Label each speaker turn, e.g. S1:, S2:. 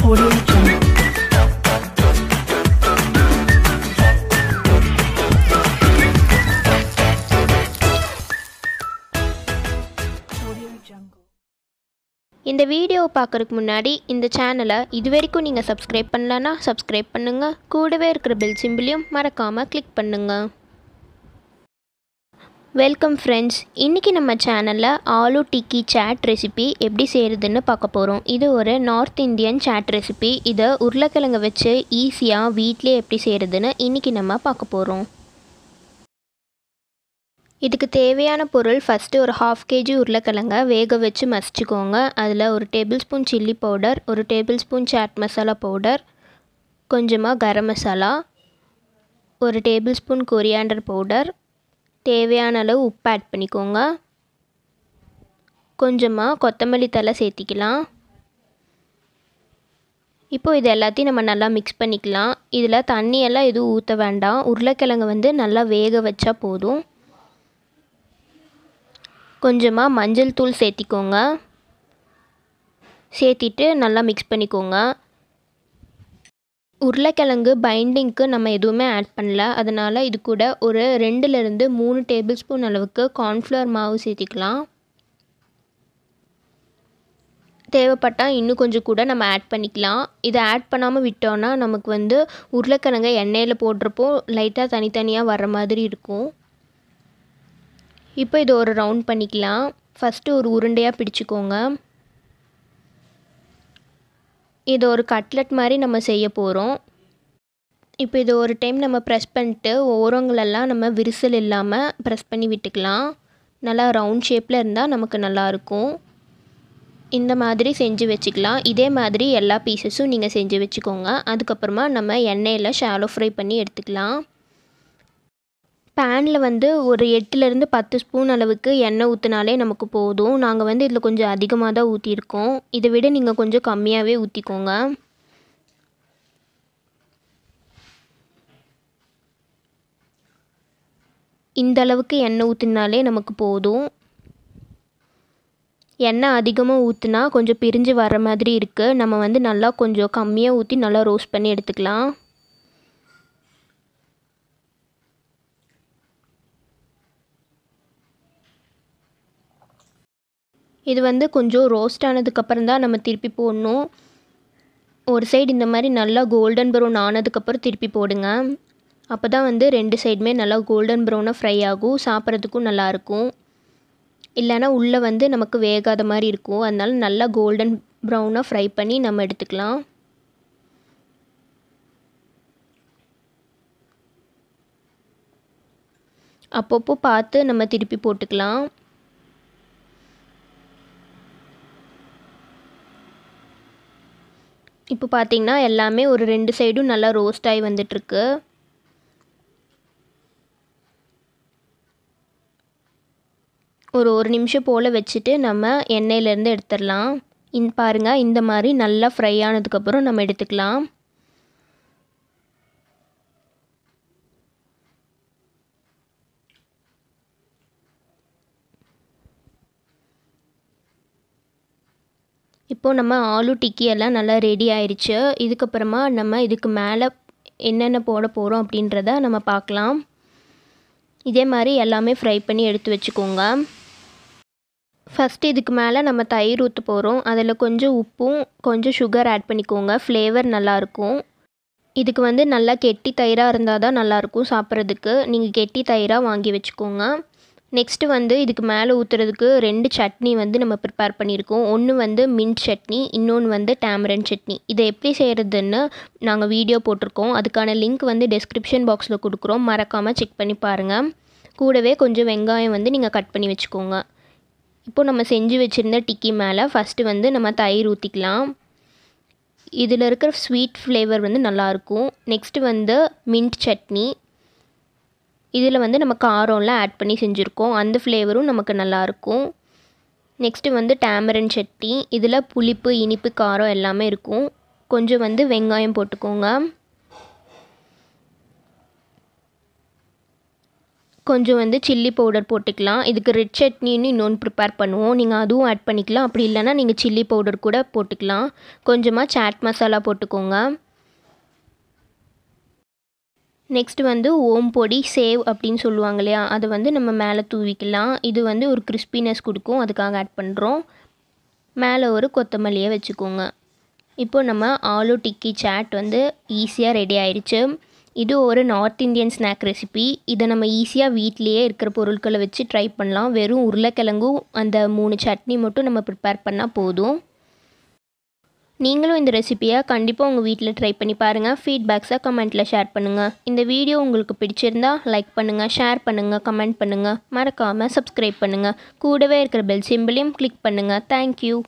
S1: Audio Jungle.
S2: இந்த வீடியோவை பார்க்குறதுக்கு முன்னாடி இந்த சேனலை இது வரைக்கும் நீங்கள் சப்ஸ்கிரைப் பண்ணலன்னா சப்ஸ்கிரைப் பண்ணுங்கள் கூடவே இருக்கிற பெல் சிம்பிளையும் மறக்காமல் கிளிக் பண்ணுங்கள் வெல்கம் ஃப்ரெண்ட்ஸ் இன்றைக்கி நம்ம சேனலில் ஆலு டிக்கி சாட் ரெசிபி எப்படி செய்கிறதுன்னு பார்க்க போகிறோம் இது ஒரு நார்த் இந்தியன் சாட் ரெசிபி இதை உருளைக்கிழங்கு வச்சு ஈஸியாக வீட்டிலே எப்படி செய்கிறதுன்னு இன்றைக்கி நம்ம பார்க்க போகிறோம் இதுக்கு தேவையான பொருள் ஃபஸ்ட்டு ஒரு ஹாஃப் கேஜி உருளைக்கிழங்க. வேக வச்சு மசிச்சுக்கோங்க. அதில் ஒரு டேபிள் ஸ்பூன் சில்லி பவுடர் ஒரு table spoon chaat masala powder கொஞ்சமாக கரம் மசாலா ஒரு டேபிள் ஸ்பூன் கொரியாண்டர் பவுடர் தேவையான அளவு உப்பு ஆட் பண்ணிக்கோங்க. கொஞ்சமாக கொத்தமல்லி தலை சேர்த்திக்கலாம். இப்போ இது எல்லாத்தையும் நம்ம நல்லா மிக்ஸ் பண்ணிக்கலாம். இதில் தண்ணியெல்லாம் எதுவும் ஊற்ற வேண்டாம். உருளைக்கிழங்கு வந்து நல்லா வேக வச்சா போதும். கொஞ்சமாக மஞ்சள் தூள் சேர்த்திக்கோங்க. சேர்த்திட்டு நல்லா மிக்ஸ் பண்ணிக்கோங்க. உருளைக்கிழங்கு பைண்டிங்க்கு நம்ம எதுவுமே ஆட் பண்ணல. அதனால் இது கூட ஒரு ரெண்டுலேருந்து மூணு டேபிள் ஸ்பூன் அளவுக்கு கார்ன்ஃப்ளவர் மாவு சேர்த்திக்கலாம். தேவைப்பட்டால் இன்னும் கொஞ்சம் கூட நம்ம ஆட் பண்ணிக்கலாம். இதை ஆட் பண்ணாமல் விட்டோன்னா நமக்கு வந்து உருளைக்கிழங்கை எண்ணெயில் போடுறப்போ லைட்டாக தனித்தனியாக வர மாதிரி இருக்கும். இப்போ இதை ஒரு ரவுண்ட் பண்ணிக்கலாம். ஃபஸ்ட்டு ஒரு உருண்டையாக பிடிச்சிக்கோங்க. இது ஒரு கட்லெட் மாதிரி நம்ம செய்ய போகிறோம் இப்போ இது ஒரு டைம் நம்ம ப்ரெஸ் பண்ணிட்டு ஓரங்களெல்லாம் நம்ம விரிசல் இல்லாமல் ப்ரெஸ் பண்ணி விட்டுக்கலாம். நல்லா ரவுண்ட் ஷேப்பில் இருந்தால் நமக்கு நல்லாயிருக்கும் இந்த மாதிரி செஞ்சு வச்சுக்கலாம். இதே மாதிரி எல்லா பீசஸும் நீங்கள் செஞ்சு வச்சுக்கோங்க. அதுக்கப்புறமா நம்ம எண்ணெயில் ஷாலோ ஃப்ரை பண்ணி எடுத்துக்கலாம். பேனில் வந்து ஒரு எட்டுலேருந்து பத்து ஸ்பூன் அளவுக்கு எண்ணெய் ஊற்றினாலே நமக்கு போதும். நாங்கள் வந்து இதில் கொஞ்சம் அதிகமாக தான் ஊற்றிருக்கோம் இதை விட நீங்கள் கொஞ்சம் கம்மியாகவே ஊற்றிக்கோங்க இந்த அளவுக்கு எண்ணெய் ஊற்றினாலே நமக்கு போதும். எண்ணெய் அதிகமாக ஊற்றினா கொஞ்சம் பிரிஞ்சு வர மாதிரி இருக்குது நம்ம வந்து நல்லா கொஞ்சம் கம்மியாக ஊற்றி நல்லா ரோஸ்ட் பண்ணி எடுத்துக்கலாம். இது வந்து கொஞ்சம் ரோஸ்ட் ஆனதுக்கப்புறம் தான் நம்ம திருப்பி போடணும். ஒரு சைடு இந்த மாதிரி நல்லா கோல்டன் ப்ரௌன் ஆனதுக்கப்புறம் திருப்பி போடுங்க. அப்போ தான் வந்து ரெண்டு சைடுமே நல்லா கோல்டன் ப்ரௌனாக ஃப்ரை ஆகும். சாப்பிட்றதுக்கும் நல்லாயிருக்கும் இல்லைனா உள்ளே வந்து நமக்கு வேகாத மாதிரி இருக்கும். அதனால் நல்லா கோல்டன் ப்ரௌனாக ஃப்ரை பண்ணி நம்ம எடுத்துக்கலாம். அப்பப்போ பார்த்து நம்ம திருப்பி போட்டுக்கலாம். இப்போ பார்த்தீங்கன்னா எல்லாமே ஒரு ரெண்டு சைடும் நல்லா ரோஸ்ட் ஆகி வந்துட்டுருக்கு. ஒரு ஒரு நிமிஷம் போல் வச்சுட்டு நம்ம எண்ணெயிலேருந்து எடுத்துடலாம். இன் பாருங்கள் இந்த மாதிரி நல்லா ஃப்ரை ஆனதுக்கப்புறம் நம்ம எடுத்துக்கலாம். இப்போது நம்ம ஆலு டிக்கி எல்லாம் நல்லா ரெடி ஆயிடுச்சு இதுக்கப்புறமா நம்ம இதுக்கு மேலே என்னென்ன போட போகிறோம் அப்படின்றத நம்ம பார்க்கலாம். இதே மாதிரி எல்லாமே ஃப்ரை பண்ணி எடுத்து வச்சுக்கோங்க. ஃபஸ்ட்டு இதுக்கு மேலே நம்ம தயிர் ஊற்ற போகிறோம் அதில் கொஞ்சம் உப்பும் கொஞ்சம் சுகர் ஆட் பண்ணிக்கோங்க. ஃப்ளேவர் நல்லாயிருக்கும் இதுக்கு வந்து நல்லா கெட்டி தயிராக இருந்தால் தான் நல்லாயிருக்கும் சாப்பிட்றதுக்கு. நீங்கள் கெட்டி தயிராக வாங்கி வச்சுக்கோங்க. நெக்ஸ்ட்டு வந்து இதுக்கு மேலே ஊற்றுறதுக்கு ரெண்டு சட்னி வந்து நம்ம ப்ரிப்பேர் பண்ணியிருக்கோம். ஒன்று வந்து மின்ட் சட்னி இன்னொன்று வந்து டேமரன் சட்னி. இதை எப்படி செய்கிறதுன்னு நாங்கள் வீடியோ போட்டிருக்கோம். அதுக்கான லிங்க் வந்து டெஸ்கிரிப்ஷன் பாக்ஸில் கொடுக்குறோம். மறக்காமல் செக் பண்ணி பாருங்கள் கூடவே கொஞ்சம் வெங்காயம் வந்து நீங்கள் கட் பண்ணி வச்சுக்கோங்க. இப்போ நம்ம செஞ்சு வச்சுருந்த டிக்கி மேலே ஃபஸ்ட்டு வந்து நம்ம தயிர் ஊற்றிக்கலாம் இதில் இருக்கிற ஸ்வீட் ஃப்ளேவர் வந்து நல்லாயிருக்கும் நெக்ஸ்ட்டு வந்து மின்ட் சட்னி. இதில் வந்து நம்ம காரம்லாம் ஆட் பண்ணி செஞ்சுருக்கோம். அந்த ஃப்ளேவரும் நமக்கு நல்லாயிருக்கும். நெக்ஸ்ட்டு வந்து டேமரன் சட்னி இதில் புளிப்பு இனிப்பு காரம் எல்லாமே இருக்கும். கொஞ்சம் வந்து வெங்காயம் போட்டுக்கோங்க. கொஞ்சம் வந்து சில்லி பவுடர் போட்டுக்கலாம். இதுக்கு ரெட் சட்னின்னு இன்னொன்று ப்ரிப்பேர் பண்ணுவோம். நீங்கள் அதுவும் ஆட் பண்ணிக்கலாம். அப்படி இல்லைன்னா நீங்கள் சில்லி பவுடர் கூட போட்டுக்கலாம். கொஞ்சமாக சாட் மசாலா போட்டுக்கோங்க. நெக்ஸ்ட் வந்து ஓம் பொடி சேவ் அப்படின்னு சொல்லுவாங்க இல்லையா? அதை வந்து நம்ம மேலே தூவிக்கலாம். இது வந்து ஒரு கிறிஸ்பினஸ் கொடுக்கும். அதுக்காக ஆட் பண்ணுறோம் மேலே ஒரு கொத்தமல்லியை வச்சுக்கோங்க. இப்போ நம்ம ஆலு டிக்கி சாட் வந்து ஈஸியாக ரெடி ஆயிடுச்சு. இது ஒரு நார்த் இந்தியன் ஸ்நாக் ரெசிபி இதை நம்ம ஈஸியாக வீட்லேயே இருக்கிற பொருட்களை வச்சு ட்ரை பண்ணலாம். வெறும் உருளைக்கிழங்கும் அந்த மூணு சட்னி மட்டும் நம்ம ப்ரிப்பேர் பண்ணால் போதும். நீங்களும் இந்த ரெசிபியை கண்டிப்பாக உங்கள் வீட்டில் ட்ரை பண்ணி பாருங்கள் ஃபீட்பேக்ஸை கமெண்ட்டில் ஷேர் பண்ணுங்கள் இந்த வீடியோ உங்களுக்கு பிடிச்சிருந்தா லைக் பண்ணுங்கள் ஷேர் பண்ணுங்கள் கமெண்ட் பண்ணுங்கள் மறக்காமல் சப்ஸ்கிரைப் பண்ணுங்கள் கூடவே இருக்கிற பெல் சிம்பிளையும் கிளிக் பண்ணுங்கள் தேங்க்யூ